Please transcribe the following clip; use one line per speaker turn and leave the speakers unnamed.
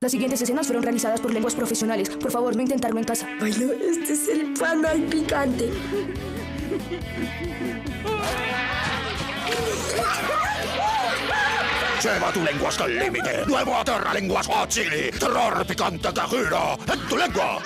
Las siguientes escenas fueron realizadas por lenguas profesionales. Por favor, no intentarlo en casa.
Bueno, este es el pan al picante.
Lleva tu lengua hasta el límite. Nuevo Aterra Lenguas Hot Chili. Terror picante que gira en tu lengua.